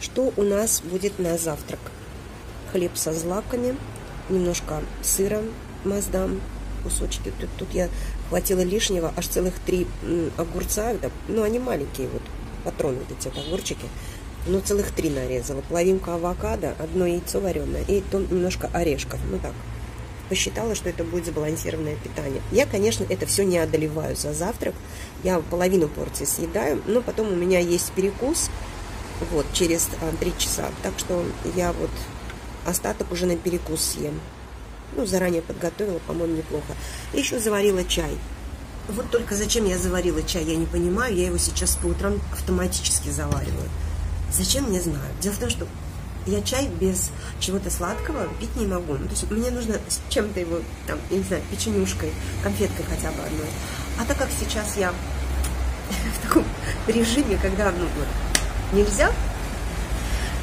Что у нас будет на завтрак? Хлеб со злаками, немножко сыра маздам, кусочки. Тут, тут я хватило лишнего, аж целых три огурца. Ну, они маленькие, вот патроны вот эти вот огурчики. Ну, целых три нарезала. Половинку авокадо, одно яйцо вареное и то немножко орешков. Ну, так, посчитала, что это будет сбалансированное питание. Я, конечно, это все не одолеваю за завтрак. Я половину порции съедаю, но потом у меня есть перекус вот, через а, три часа. Так что я вот остаток уже на перекус съем. Ну, заранее подготовила, по-моему, неплохо. Еще заварила чай. Вот только зачем я заварила чай, я не понимаю. Я его сейчас по утрам автоматически завариваю. Зачем, не знаю. Дело в том, что я чай без чего-то сладкого пить не могу. Ну, то есть мне нужно с чем-то его, там, я не знаю, печенюшкой, конфеткой хотя бы одной. А так как сейчас я в таком режиме, когда, ну, нельзя,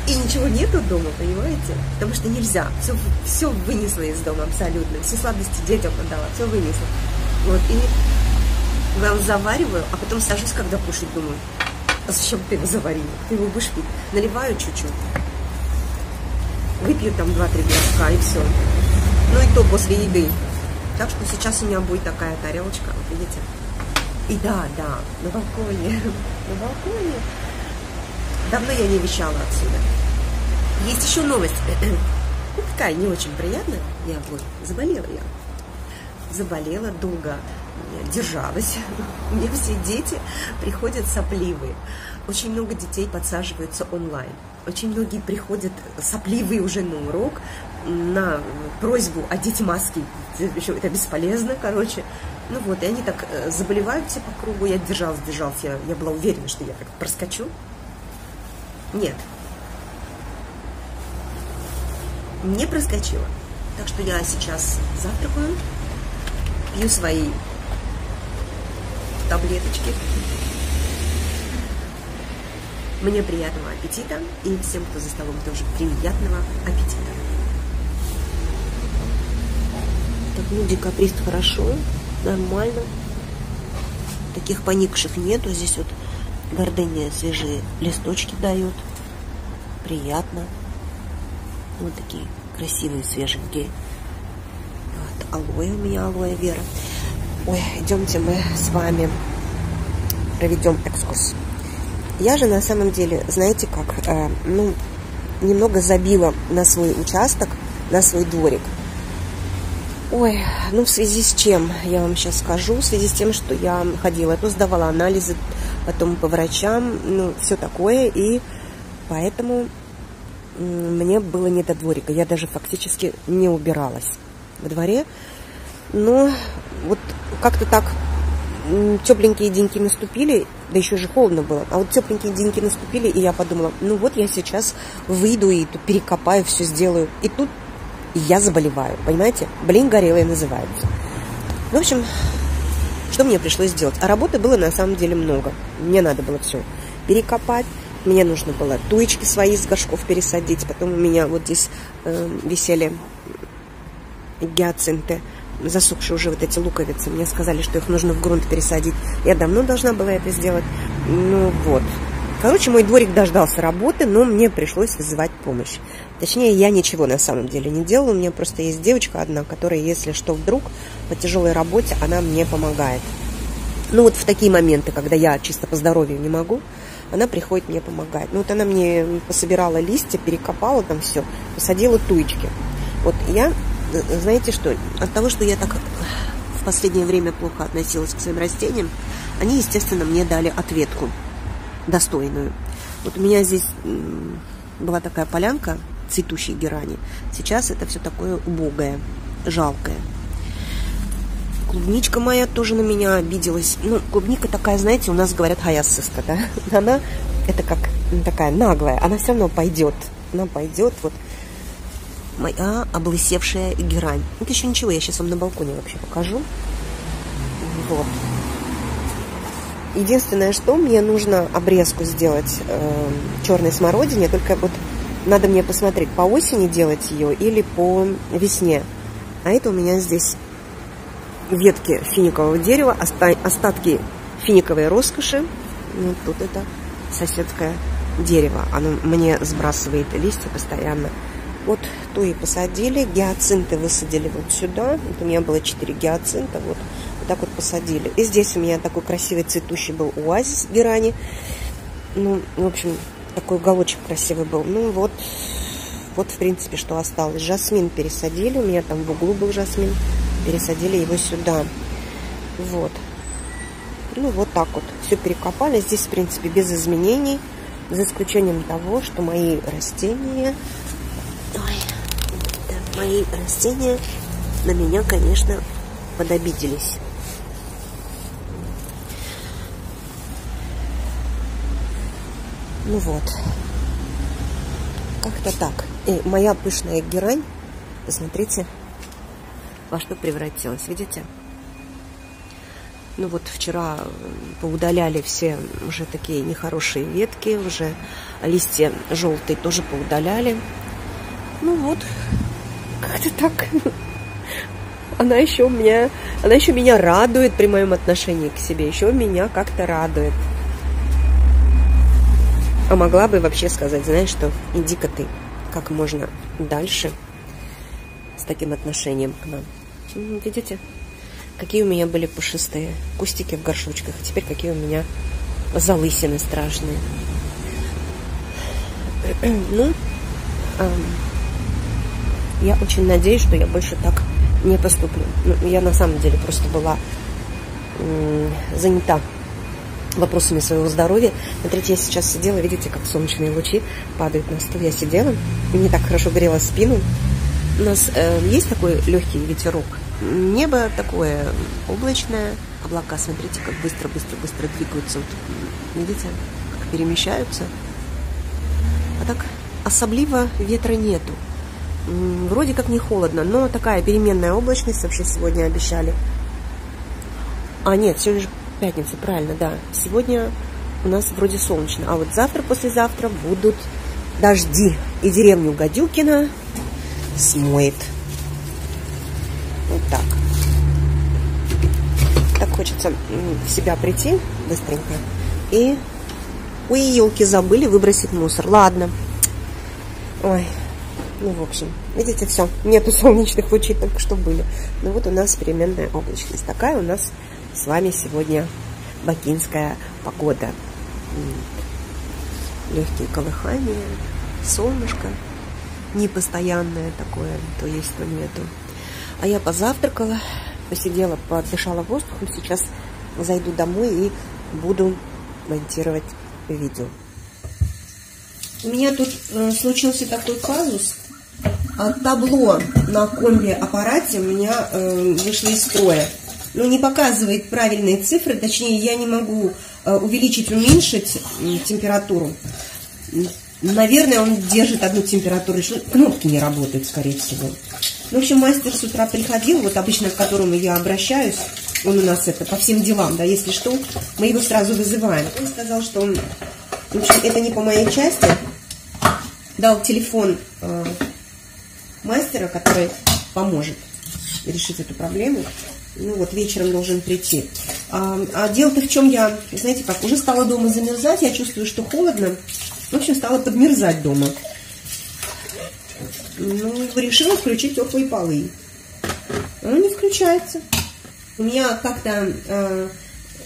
и ничего нету дома, понимаете? Потому что нельзя. Все, все вынесла из дома абсолютно. Все сладости детям отдала, все вынесла. Вот, и я завариваю, а потом сажусь, когда кушать, думаю, а зачем ты его заварила? Ты его будешь пить. Наливаю чуть-чуть выпью там 2-3 глазка и все. Ну и то после еды. Так что сейчас у меня будет такая тарелочка, вот видите. И да, да, на балконе, на балконе. Давно я не вещала отсюда. Есть еще новость. Ну, такая не очень приятная. Я вот заболела я. Заболела долго, держалась. У меня все дети приходят сопливые. Очень много детей подсаживаются онлайн. Очень многие приходят сопливые уже на урок на просьбу одеть маски. Это бесполезно, короче. Ну вот, и они так э, заболевают все по кругу. Я держалась, держалась. Я, я была уверена, что я так проскочу. Нет. Не проскочила. Так что я сейчас завтракаю, пью свои таблеточки. Мне приятного аппетита и всем, кто за столом, тоже приятного аппетита. Так, ну, декабрист хорошо, нормально. Таких поникших нету. Здесь вот гордыня свежие листочки дает. Приятно. Вот такие красивые, свеженькие. Вот, алоэ у меня, алоэ вера. Ой, идемте мы с вами проведем экскурс. Я же на самом деле, знаете как, э, ну, немного забила на свой участок, на свой дворик. Ой, ну в связи с чем, я вам сейчас скажу, в связи с тем, что я ходила, то сдавала анализы, потом по врачам, ну, все такое, и поэтому мне было не до дворика, я даже фактически не убиралась во дворе, но вот как-то так тепленькие деньки наступили, да еще же холодно было, а вот тепленькие деньки наступили, и я подумала, ну вот я сейчас выйду и тут перекопаю, все сделаю. И тут я заболеваю, понимаете? Блин, горелая называется. В общем, что мне пришлось сделать? А работы было на самом деле много. Мне надо было все перекопать, мне нужно было туечки свои из горшков пересадить, потом у меня вот здесь э, висели гиацинты засохшие уже вот эти луковицы. Мне сказали, что их нужно в грунт пересадить. Я давно должна была это сделать. Ну вот. Короче, мой дворик дождался работы, но мне пришлось вызывать помощь. Точнее, я ничего на самом деле не делала. У меня просто есть девочка одна, которая, если что вдруг, по тяжелой работе, она мне помогает. Ну вот в такие моменты, когда я чисто по здоровью не могу, она приходит мне помогать. Ну вот она мне пособирала листья, перекопала там все, посадила туечки. Вот я знаете что, от того, что я так в последнее время плохо относилась к своим растениям, они, естественно, мне дали ответку достойную. Вот у меня здесь была такая полянка цветущей герани. Сейчас это все такое убогое, жалкое. Клубничка моя тоже на меня обиделась. Ну, клубника такая, знаете, у нас говорят хаяссыска, да? Она, это как такая наглая, она все равно пойдет. Она пойдет, вот моя облысевшая герань. Это еще ничего, я сейчас вам на балконе вообще покажу. Вот. Единственное, что мне нужно обрезку сделать э, черной смородине, только вот надо мне посмотреть, по осени делать ее или по весне. А это у меня здесь ветки финикового дерева, остатки финиковой роскоши. Вот тут это соседская дерево. Оно мне сбрасывает листья постоянно. Вот то и посадили. Гиацинты высадили вот сюда. Вот у меня было 4 гиацинта. Вот так вот посадили. И здесь у меня такой красивый цветущий был оазис герани. Ну, в общем, такой уголочек красивый был. Ну, вот, вот, в принципе, что осталось. Жасмин пересадили. У меня там в углу был жасмин. Пересадили его сюда. Вот. Ну, вот так вот. Все перекопали. Здесь, в принципе, без изменений. За исключением того, что мои растения... Ой, да, мои растения на меня, конечно, подобиделись. Ну вот. Как-то так. И моя пышная герань, посмотрите, во что превратилась. Видите? Ну вот вчера поудаляли все уже такие нехорошие ветки, уже листья желтые тоже поудаляли. Ну вот, как-то так. Она еще у меня, она еще меня радует при моем отношении к себе, еще меня как-то радует. А могла бы вообще сказать, знаешь что, иди-ка ты, как можно дальше с таким отношением к нам. Видите? какие у меня были пушистые кустики в горшочках, а теперь какие у меня залысины страшные. Ну, я очень надеюсь, что я больше так не поступлю. Ну, я на самом деле просто была занята вопросами своего здоровья. Смотрите, я сейчас сидела, видите, как солнечные лучи падают на стол. Я сидела, мне так хорошо грела спину. У нас э, есть такой легкий ветерок, Небо такое облачное. Облака, смотрите, как быстро-быстро-быстро двигаются. Вот, видите, как перемещаются. А так особливо ветра нету. Вроде как не холодно, но такая переменная облачность вообще сегодня обещали. А нет, сегодня же пятница, правильно, да. Сегодня у нас вроде солнечно. А вот завтра, послезавтра будут дожди. И деревню Гадюкина смоет. Вот так. Так хочется в себя прийти быстренько. И... Ой, елки, забыли выбросить мусор. Ладно. Ой. Ну, в общем, видите, все. Нету солнечных лучей, только что были. Ну, вот у нас переменная облачность. Такая у нас с вами сегодня бакинская погода. Легкие колыхания, солнышко непостоянное такое, то есть, то нету. А я позавтракала, посидела, подышала воздухом. Сейчас зайду домой и буду монтировать видео. У меня тут э, случился такой казус. А табло на комби-аппарате у меня э, вышло из строя. Ну, не показывает правильные цифры, точнее, я не могу э, увеличить, уменьшить температуру. Наверное, он держит одну температуру, кнопки не работают, скорее всего. В общем, мастер с утра приходил, вот обычно к которому я обращаюсь, он у нас это по всем делам, да, если что, мы его сразу вызываем. Он сказал, что он, в общем, это не по моей части, дал телефон э, мастера, который поможет решить эту проблему. Ну вот вечером должен прийти. А, а дело-то в чем я, знаете как, уже стала дома замерзать, я чувствую, что холодно. В общем, стала подмерзать дома. Ну, решила включить теплые полы. Он не включается. У меня как-то э,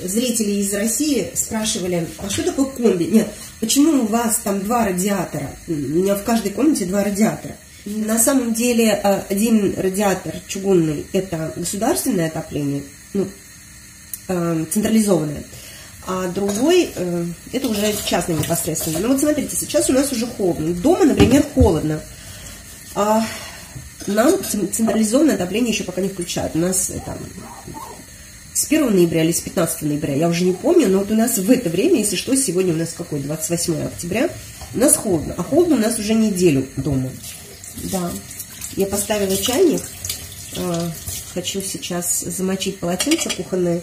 зрители из России спрашивали, а что такое комби? Нет, почему у вас там два радиатора? У меня в каждой комнате два радиатора. На самом деле э, один радиатор чугунный – это государственное отопление, ну, э, централизованное, а другой э, – это уже частное непосредственно. Ну вот смотрите, сейчас у нас уже холодно. Дома, например, холодно – а нам централизованное отопление еще пока не включают. У нас там, с 1 ноября или с 15 ноября, я уже не помню, но вот у нас в это время, если что, сегодня у нас какой, 28 октября, у нас холодно. А холодно у нас уже неделю дома. Да. Я поставила чайник. А, хочу сейчас замочить полотенце кухонное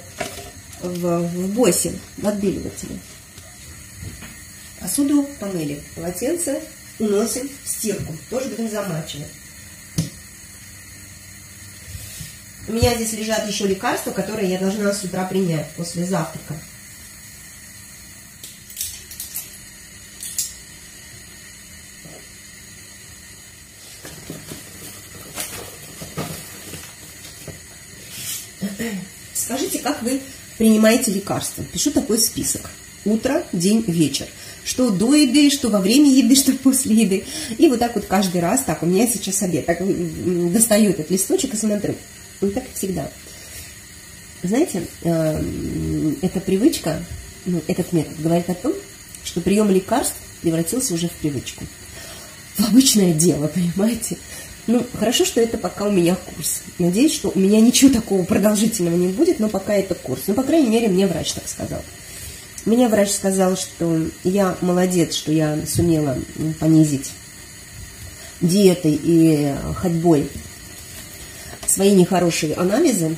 в, в босе, в отбеливателе. Посуду помыли. Полотенце уносим в стирку. Тоже будем замачивать. У меня здесь лежат еще лекарства, которые я должна с утра принять после завтрака. Скажите, как вы принимаете лекарства? Пишу такой список. Утро, день, вечер. Что до еды, что во время еды, что после еды. И вот так вот каждый раз, так, у меня сейчас обед. Так достаю этот листочек и смотрю. Ну, так всегда. Знаете, э, эта привычка, ну, этот метод говорит о том, что прием лекарств превратился уже в привычку. В обычное дело, понимаете? Ну, хорошо, что это пока у меня курс. Надеюсь, что у меня ничего такого продолжительного не будет, но пока это курс. Ну, по крайней мере, мне врач так сказал. Мне врач сказал, что я молодец, что я сумела понизить диетой и ходьбой свои нехорошие анализы.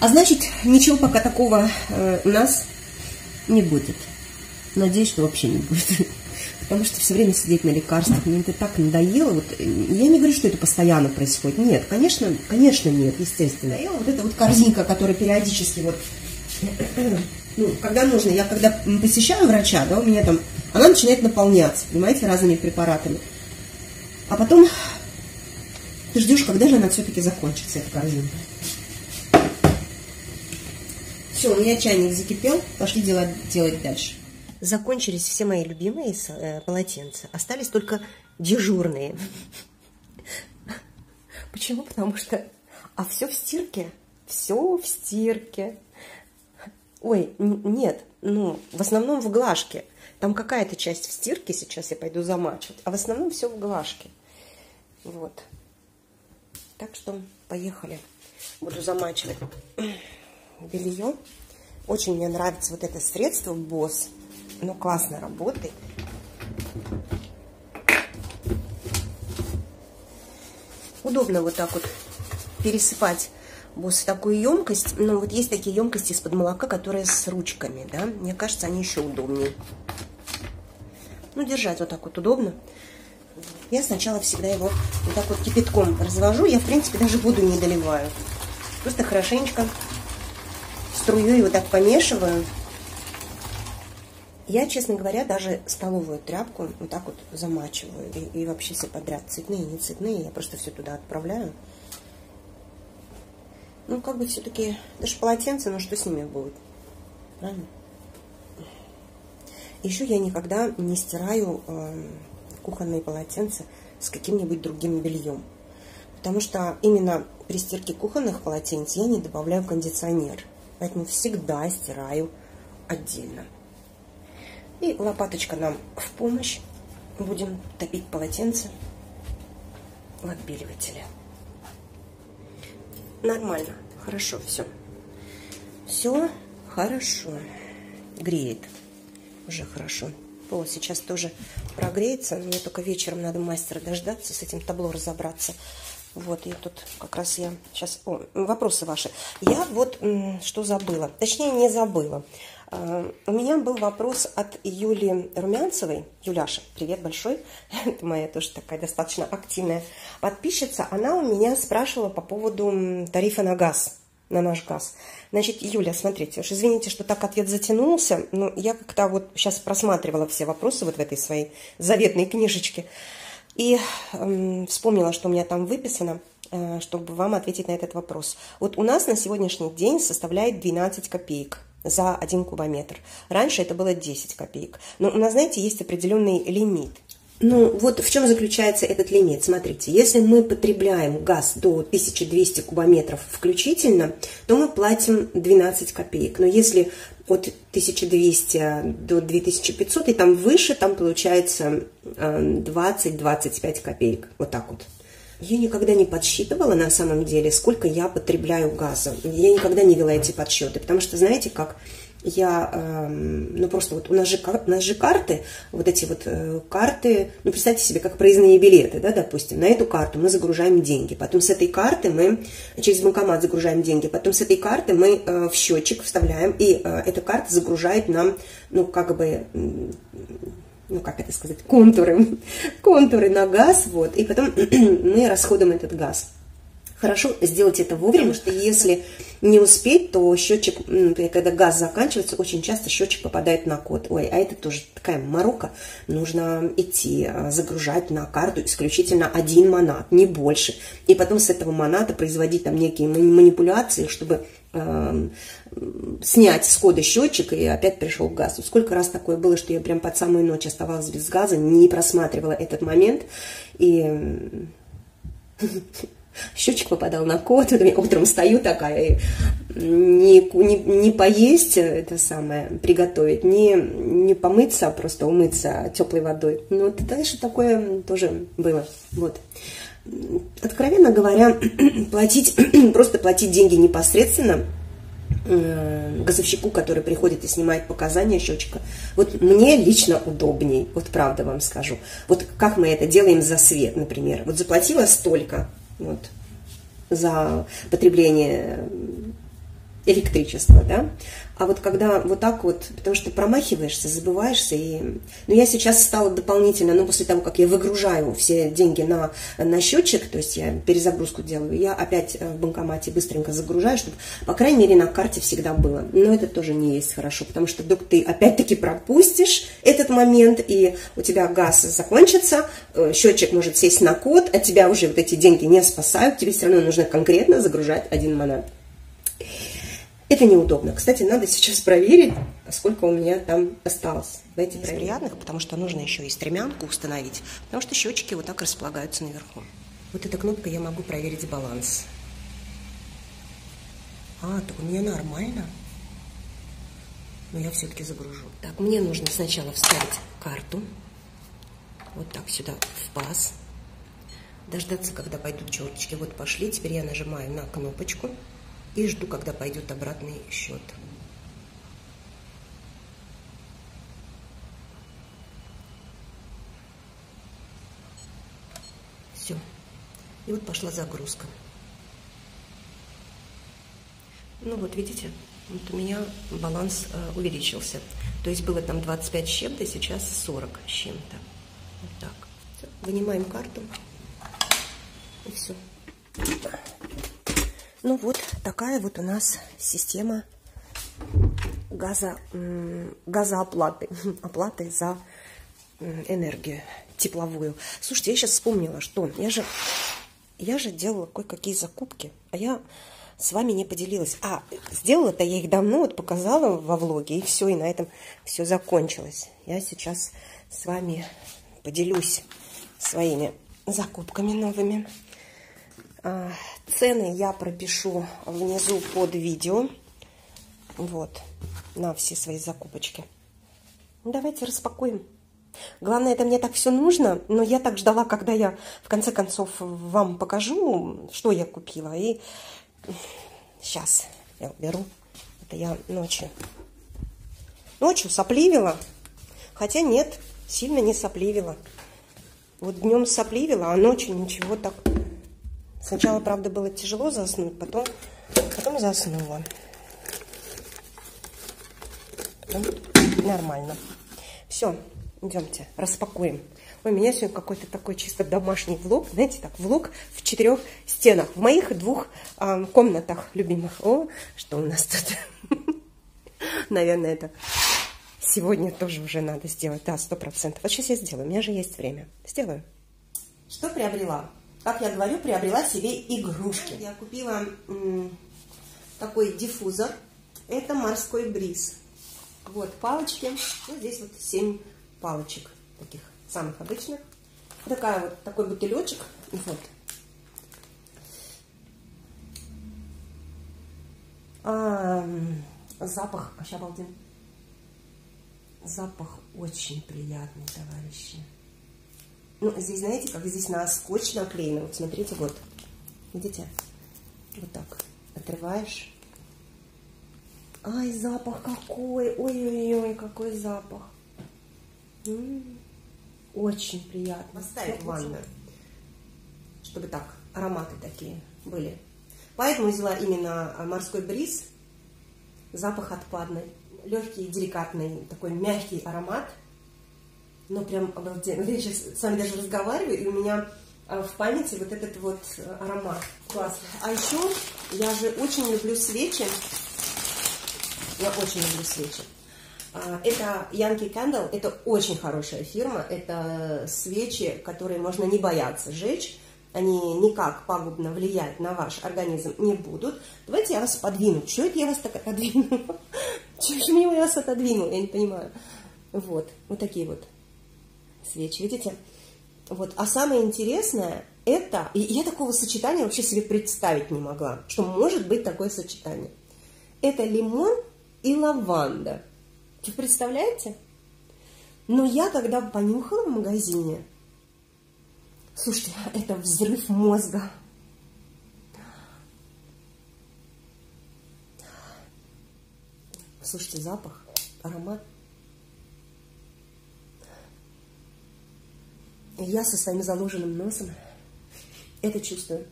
А значит, ничего пока такого э, у нас не будет. Надеюсь, что вообще не будет. Потому что все время сидеть на лекарствах, мне это так надоело. Вот, я не говорю, что это постоянно происходит. Нет, конечно, конечно нет, естественно. И вот эта вот корзинка, которая периодически вот, ну, когда нужно, я когда посещаю врача, да, у меня там, она начинает наполняться, понимаете, разными препаратами. А потом ты ждешь, когда же она все-таки закончится, эта корзинка. Все, у меня чайник закипел, пошли делать, делать дальше. Закончились все мои любимые э, полотенца, остались только дежурные. Почему? Потому что... А все в стирке. Все в стирке. Ой, нет, ну, в основном в глажке. Там какая-то часть в стирке, сейчас я пойду замачивать, а в основном все в глажке. Вот. Так что поехали. Буду замачивать белье. Очень мне нравится вот это средство Босс. Оно классно работает. Удобно вот так вот пересыпать Босс такую емкость. Ну, вот есть такие емкости из-под молока, которые с ручками, да. Мне кажется, они еще удобнее. Ну, держать вот так вот удобно. Я сначала всегда его вот так вот кипятком развожу. Я, в принципе, даже воду не доливаю. Просто хорошенечко струей вот так помешиваю. Я, честно говоря, даже столовую тряпку вот так вот замачиваю. И, и вообще все подряд, цветные, не цветные. Я просто все туда отправляю. Ну, как бы все-таки, даже полотенце, ну что с ними будет? Правильно? Еще я никогда не стираю э, кухонные полотенца с каким-нибудь другим бельем. Потому что именно при стирке кухонных полотенец я не добавляю кондиционер. Поэтому всегда стираю отдельно. И лопаточка нам в помощь. Будем топить полотенце в отбеливателе. Нормально, хорошо, все. Все хорошо. Греет. Уже хорошо. Пол сейчас тоже прогреется. Мне только вечером надо мастера дождаться, с этим табло разобраться. Вот, и тут как раз я сейчас... О, вопросы ваши. Я вот что забыла. Точнее, не забыла. А, у меня был вопрос от Юли Румянцевой. Юляша, привет большой. Это моя тоже такая достаточно активная подписчица. Она у меня спрашивала по поводу тарифа на газ, на наш газ. Значит, Юля, смотрите, уж извините, что так ответ затянулся, но я как-то вот сейчас просматривала все вопросы вот в этой своей заветной книжечке. И э, вспомнила, что у меня там выписано, э, чтобы вам ответить на этот вопрос. Вот у нас на сегодняшний день составляет 12 копеек за 1 кубометр. Раньше это было 10 копеек. Но у нас, знаете, есть определенный лимит. Ну, вот в чем заключается этот лимит. Смотрите, если мы потребляем газ до 1200 кубометров включительно, то мы платим 12 копеек. Но если от 1200 до 2500 и там выше, там получается 20-25 э, копеек. Вот так вот. Я никогда не подсчитывала на самом деле, сколько я потребляю газа. Я никогда не вела эти подсчеты, потому что, знаете, как я, э, ну просто вот у нас же, у нас же карты, вот эти вот э, карты, ну представьте себе, как проездные билеты, да, допустим, на эту карту мы загружаем деньги, потом с этой карты мы через банкомат загружаем деньги, потом с этой карты мы э, в счетчик вставляем, и э, эта карта загружает нам, ну как бы ну, как это сказать, контуры, контуры на газ, вот, и потом мы расходуем этот газ. Хорошо сделать это вовремя, потому что если не успеть, то счетчик, когда газ заканчивается, очень часто счетчик попадает на код. Ой, а это тоже такая морока. Нужно идти, а, загружать на карту исключительно один монат, не больше. И потом с этого моната производить там некие манипуляции, чтобы э, снять с кода счетчик, и опять пришел газ. Сколько раз такое было, что я прям под самую ночь оставалась без газа, не просматривала этот момент, и счетчик попадал на код, утром стою такая, не, не, не поесть это самое, приготовить, не, не помыться, а просто умыться теплой водой. Ну, это дальше такое тоже было. Вот. Откровенно говоря, платить, просто платить деньги непосредственно э, газовщику, который приходит и снимает показания счетчика. Вот мне лично удобней, вот правда вам скажу. Вот как мы это делаем за свет, например. Вот заплатила столько, вот, за потребление электричества, да, а вот когда вот так вот, потому что промахиваешься, забываешься, и... Ну, я сейчас стала дополнительно, ну, после того, как я выгружаю все деньги на, на счетчик, то есть я перезагрузку делаю, я опять в банкомате быстренько загружаю, чтобы, по крайней мере, на карте всегда было. Но это тоже не есть хорошо, потому что вдруг ты опять-таки пропустишь этот момент, и у тебя газ закончится, э, счетчик может сесть на код, а тебя уже вот эти деньги не спасают, тебе все равно нужно конкретно загружать один монат. Это неудобно. Кстати, надо сейчас проверить, сколько у меня там осталось. Давайте Из приятных, потому что нужно еще и стремянку установить, потому что счетчики вот так располагаются наверху. Вот эта кнопка я могу проверить баланс. А, так у меня нормально. Но я все-таки загружу. Так, мне нужно сначала вставить карту. Вот так сюда в паз. Дождаться, когда пойдут черточки. Вот пошли. Теперь я нажимаю на кнопочку и жду, когда пойдет обратный счет. Все. И вот пошла загрузка. Ну вот, видите, вот у меня баланс э, увеличился. То есть было там 25 с чем-то, сейчас 40 с чем-то. Вот так. Вынимаем карту. И все. Ну вот такая вот у нас система газа, газооплаты, оплаты за энергию тепловую. Слушайте, я сейчас вспомнила, что я же, я же делала кое-какие закупки, а я с вами не поделилась. А, сделала-то я их давно, вот показала во влоге, и все, и на этом все закончилось. Я сейчас с вами поделюсь своими закупками новыми. А, цены я пропишу внизу под видео. Вот, на все свои закупочки. Давайте распакуем. Главное, это мне так все нужно, но я так ждала, когда я в конце концов вам покажу, что я купила. И сейчас я уберу. Это я ночью. Ночью сопливила. Хотя нет, сильно не сопливила. Вот днем сопливила, а ночью ничего так Сначала, правда, было тяжело заснуть, потом, потом заснула. Потом нормально. Все, идемте, распакуем. Ой, у меня сегодня какой-то такой чисто домашний влог, знаете, так, влог в четырех стенах, в моих двух э, комнатах любимых. О, что у нас тут? Наверное, это сегодня тоже уже надо сделать, да, сто процентов. Вот сейчас я сделаю, у меня же есть время. Сделаю. Что приобрела? Как я говорю, приобрела себе игрушки. Я купила такой диффузор. Это морской бриз. Вот палочки. Ну, здесь вот 7 палочек таких самых обычных. Такая вот, такой бутылечек. Вот. А, запах, сейчас обалден. Запах очень приятный, товарищи. Ну, здесь, знаете, как здесь на скотч наклеено. Вот смотрите, вот. Видите? Вот так. Отрываешь. Ай, запах какой! Ой-ой-ой, какой запах. М -м -м. Очень приятно. Поставить в ванную. Чтобы так, ароматы такие были. Поэтому взяла именно а, морской бриз. Запах отпадный. Легкий, деликатный, такой мягкий аромат – ну, прям обалденно. Я сейчас с вами даже разговариваю, и у меня а, в памяти вот этот вот аромат. Класс. А еще я же очень люблю свечи. Я очень люблю свечи. А, это Yankee Candle, это очень хорошая фирма, это свечи, которые можно не бояться жечь, они никак пагубно влиять на ваш организм не будут. Давайте я вас подвину. Чего это я вас так отодвинула? Чего я вас отодвинула? Я не понимаю. Вот, вот такие вот свечи, видите? Вот. А самое интересное, это, и я такого сочетания вообще себе представить не могла, что может быть такое сочетание. Это лимон и лаванда. Вы представляете? Но я когда понюхала в магазине, слушайте, это взрыв мозга. Слушайте, запах, аромат. Я со своим заложенным носом это чувствую.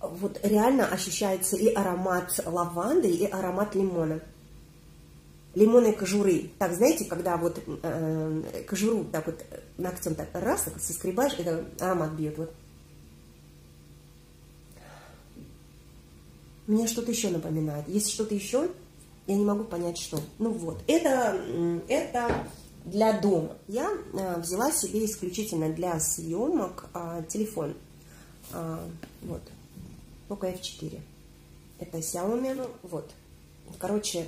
Вот реально ощущается и аромат лаванды, и аромат лимона лимонной кожуры. Так, знаете, когда вот э, кожуру так вот ногтем так раз, так вот соскребаешь, это аромат бьет. Вот. Мне что-то еще напоминает. Есть что-то еще, я не могу понять, что. Ну вот, это, это для дома. Я э, взяла себе исключительно для съемок э, телефон. Э, вот, Poco F4. Это Xiaomi, ну вот. Короче,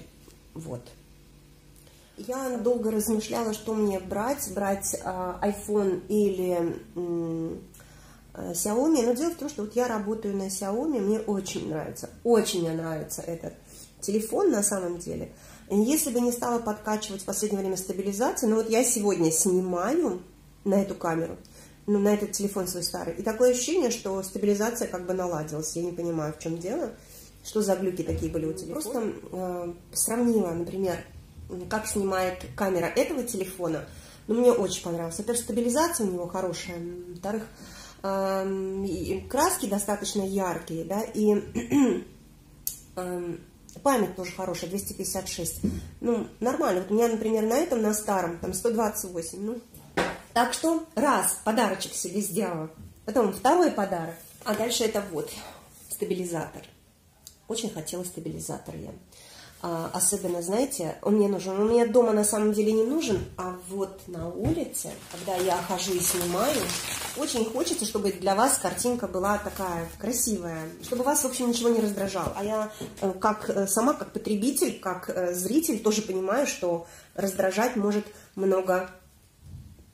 вот. Я долго размышляла, что мне брать, брать э, iPhone или э, Xiaomi. Но дело в том, что вот я работаю на Xiaomi, мне очень нравится, очень мне нравится этот телефон на самом деле. Если бы не стала подкачивать в последнее время стабилизацию, но вот я сегодня снимаю на эту камеру, ну, на этот телефон свой старый, и такое ощущение, что стабилизация как бы наладилась. Я не понимаю, в чем дело, что за глюки такие были у телефона. Просто э, сравнила, например, как снимает камера этого телефона, ну, мне очень понравилось. Во-первых, стабилизация у него хорошая, во-вторых, краски достаточно яркие, да, и память тоже хорошая, 256. Ну, нормально. Вот у меня, например, на этом, на старом, там 128. Ну, так что, раз, подарочек себе сделала. Потом второй подарок. А дальше это вот, стабилизатор. Очень хотела стабилизатор я. А, особенно, знаете, он мне нужен. Он мне дома на самом деле не нужен, а вот на улице, когда я хожу и снимаю, очень хочется, чтобы для вас картинка была такая красивая, чтобы вас, в общем, ничего не раздражало. А я э, как э, сама, как потребитель, как э, зритель тоже понимаю, что раздражать может много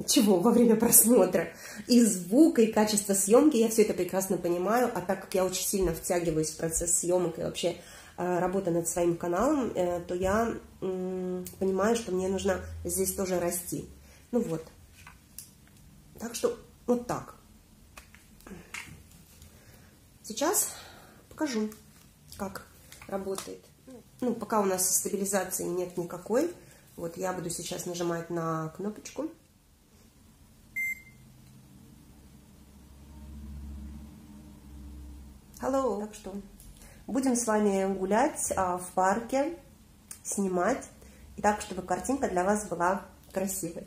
чего во время просмотра. И звук, и качество съемки, я все это прекрасно понимаю, а так как я очень сильно втягиваюсь в процесс съемок и вообще Э, работа над своим каналом, э, то я понимаю, что мне нужно здесь тоже расти. Ну вот. Так что вот так. Сейчас покажу, как работает. Ну, пока у нас стабилизации нет никакой. Вот я буду сейчас нажимать на кнопочку. Hello. Так что Будем с вами гулять а, в парке, снимать, и так, чтобы картинка для вас была красивой.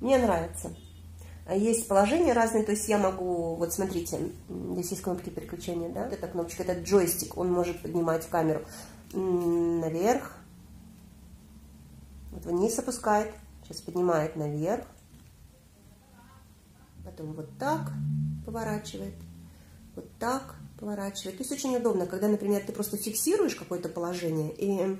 Мне нравится. Есть положения разные, то есть я могу, вот смотрите, здесь есть кнопки переключения, да, вот эта кнопочка, этот джойстик, он может поднимать камеру наверх, вот вниз опускает, сейчас поднимает наверх, потом вот так поворачивает, вот так поворачивает. То есть очень удобно, когда, например, ты просто фиксируешь какое-то положение и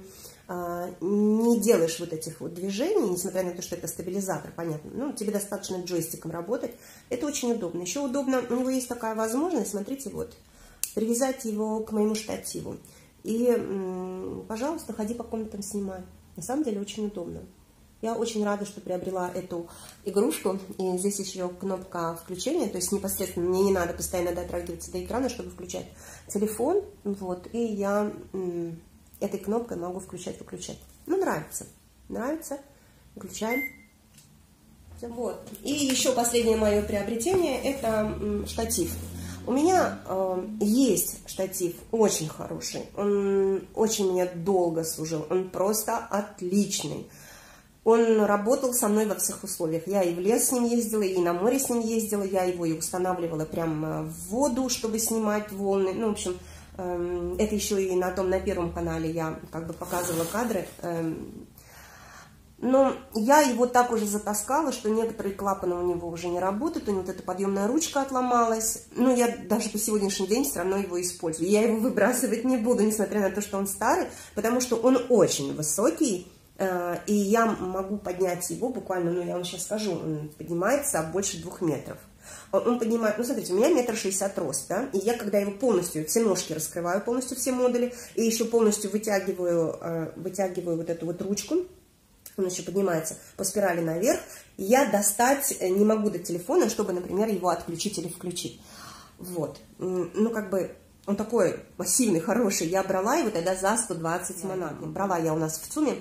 а, не делаешь вот этих вот движений, несмотря на то, что это стабилизатор, понятно, ну, тебе достаточно джойстиком работать, это очень удобно. Еще удобно, у него есть такая возможность, смотрите, вот, привязать его к моему штативу. И, пожалуйста, ходи по комнатам снимай. На самом деле очень удобно. Я очень рада, что приобрела эту игрушку. И здесь еще кнопка включения, то есть непосредственно мне не надо постоянно дотрагиваться до экрана, чтобы включать телефон. Вот, и я этой кнопкой могу включать-выключать. Ну, нравится. Нравится. Включаем. Вот. И еще последнее мое приобретение – это штатив. У меня э, есть штатив очень хороший. Он очень мне долго служил. Он просто отличный. Он работал со мной во всех условиях. Я и в лес с ним ездила, и на море с ним ездила. Я его и устанавливала прямо в воду, чтобы снимать волны. Ну, в общем, эм, это еще и на том, на первом канале я как бы показывала кадры. Эм, но я его так уже затаскала, что некоторые клапаны у него уже не работают, у него вот эта подъемная ручка отломалась. Но я даже по сегодняшний день все равно его использую. Я его выбрасывать не буду, несмотря на то, что он старый, потому что он очень высокий, и я могу поднять его буквально, ну, я вам сейчас скажу, он поднимается больше двух метров. Он поднимает, ну, смотрите, у меня метр шестьдесят рост, да, и я, когда его полностью, все ножки раскрываю, полностью все модули, и еще полностью вытягиваю, э, вытягиваю вот эту вот ручку, он еще поднимается по спирали наверх, я достать не могу до телефона, чтобы, например, его отключить или включить. Вот, ну, как бы, он такой массивный, хороший, я брала его тогда за 120 монат, брала я у нас в ЦУМе,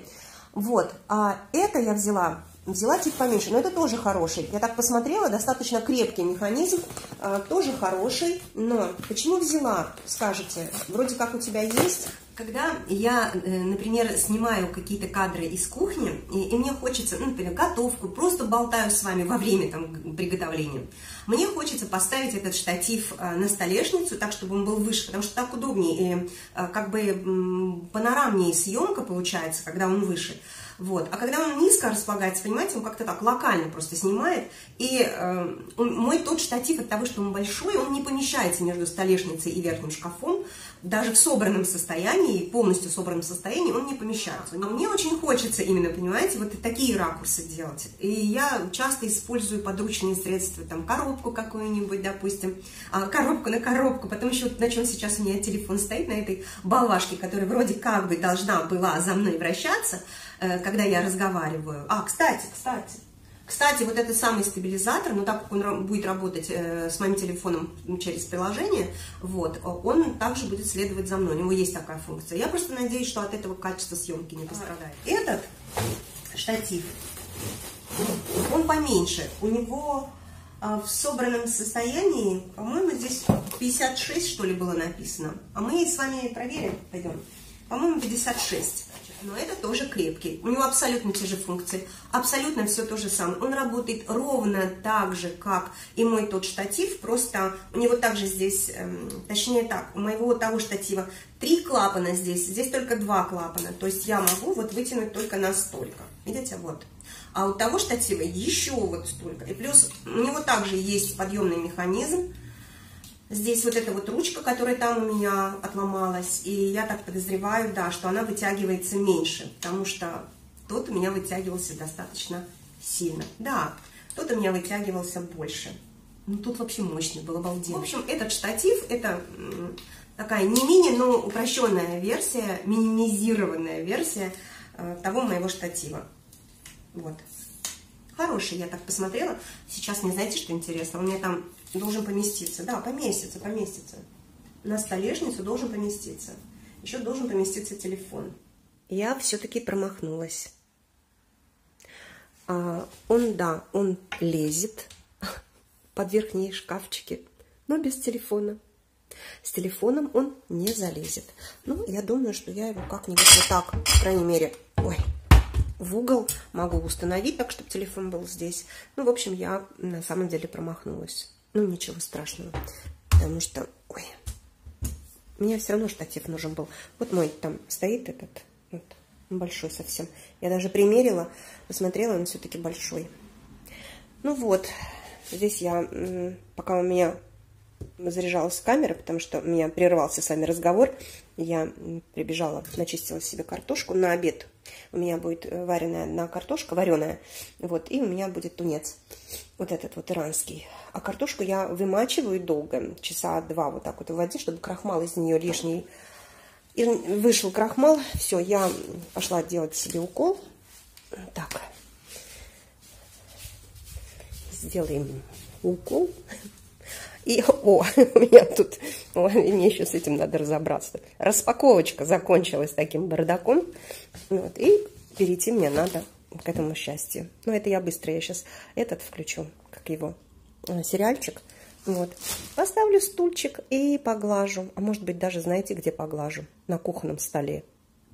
вот, а это я взяла, взяла чуть поменьше, но это тоже хороший. Я так посмотрела, достаточно крепкий механизм, а, тоже хороший, но почему взяла, скажете, вроде как у тебя есть, когда я, э, например, снимаю какие-то кадры из кухни, и, и мне хочется, ну, например, готовку, просто болтаю с вами во время там, приготовления, мне хочется поставить этот штатив э, на столешницу, так, чтобы он был выше, потому что так удобнее, и э, как бы панорамнее съемка получается, когда он выше. Вот. А когда он низко располагается, понимаете, он как-то так локально просто снимает. И э, мой тот штатив от того, что он большой, он не помещается между столешницей и верхним шкафом даже в собранном состоянии, полностью собранном состоянии, он не помещается. Но мне очень хочется именно, понимаете, вот такие ракурсы делать. И я часто использую подручные средства, там, коробку какую-нибудь, допустим, а, коробку на коробку, потом еще, на чем сейчас у меня телефон стоит, на этой балашке, которая вроде как бы должна была за мной вращаться, э, когда я разговариваю. А, кстати, кстати, кстати, вот этот самый стабилизатор, но так как он будет работать э, с моим телефоном через приложение, вот, он также будет следовать за мной. У него есть такая функция. Я просто надеюсь, что от этого качество съемки не пострадает. Этот штатив, он поменьше. У него э, в собранном состоянии, по-моему, здесь 56, что ли, было написано. А мы с вами проверим, пойдем. По-моему, 56 но это тоже крепкий. У него абсолютно те же функции, абсолютно все то же самое. Он работает ровно так же, как и мой тот штатив, просто у него также здесь, эм, точнее так, у моего того штатива три клапана здесь, здесь только два клапана, то есть я могу вот вытянуть только настолько, видите, вот. А у того штатива еще вот столько. И плюс у него также есть подъемный механизм, Здесь вот эта вот ручка, которая там у меня отломалась, и я так подозреваю, да, что она вытягивается меньше, потому что тот у меня вытягивался достаточно сильно. Да, тот у меня вытягивался больше. Ну, тут вообще мощный был, обалденный. В общем, этот штатив, это такая не мини, но упрощенная версия, минимизированная версия э, того моего штатива. Вот. Хороший, я так посмотрела. Сейчас мне, знаете, что интересно? У меня там должен поместиться. Да, поместится, поместится. На столешницу должен поместиться. Еще должен поместиться телефон. Я все-таки промахнулась. А, он, да, он лезет под верхние шкафчики, но без телефона. С телефоном он не залезет. Ну, я думаю, что я его как-нибудь вот так, по крайней мере, ой, в угол могу установить, так, чтобы телефон был здесь. Ну, в общем, я на самом деле промахнулась. Ну, ничего страшного, потому что, ой, мне все равно штатив нужен был. Вот мой там стоит этот, вот, большой совсем. Я даже примерила, посмотрела, он все-таки большой. Ну вот, здесь я, пока у меня заряжалась камера, потому что у меня прервался с вами разговор, я прибежала, начистила себе картошку на обед. У меня будет вареная одна картошка, вареная, вот, и у меня будет тунец, вот этот вот иранский. А картошку я вымачиваю долго, часа два вот так вот в воде, чтобы крахмал из нее лишний. И вышел крахмал, все, я пошла делать себе укол. Так, сделаем укол. И, о, у меня тут, о, мне еще с этим надо разобраться. Распаковочка закончилась таким бардаком. Вот, и перейти мне надо к этому счастью. Но это я быстро, я сейчас этот включу, как его, э, сериальчик. Вот. Поставлю стульчик и поглажу. А может быть, даже знаете, где поглажу? На кухонном столе.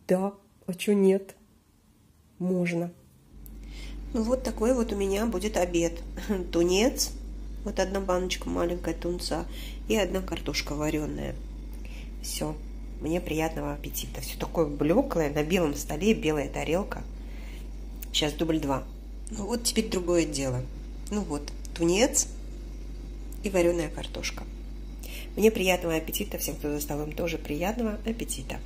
Да, а что нет? Можно. Ну вот такой вот у меня будет обед. Тунец, вот одна баночка маленькая тунца и одна картошка вареная. Все. Мне приятного аппетита. Все такое блеклое, на белом столе, белая тарелка. Сейчас дубль два. Ну вот теперь другое дело. Ну вот, тунец и вареная картошка. Мне приятного аппетита, всем, кто за столом, тоже приятного аппетита.